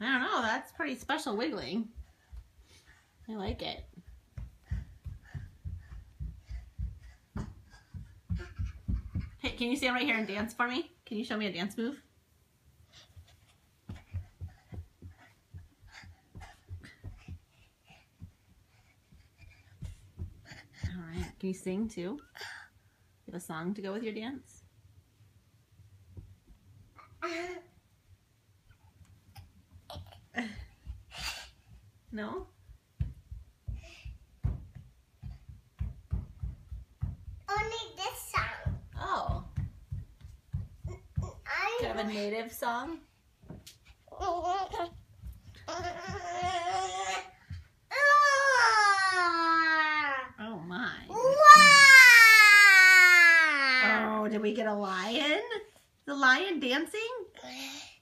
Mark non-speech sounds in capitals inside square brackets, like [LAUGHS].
I don't know. That's pretty special wiggling. I like it. Hey, can you stand right here and dance for me? Can you show me a dance move? All right. Can you sing too? You have a song to go with your dance? No? Only this song. Oh. Do you have a native song? Oh my. Oh, did we get a lion? The lion dancing? [LAUGHS]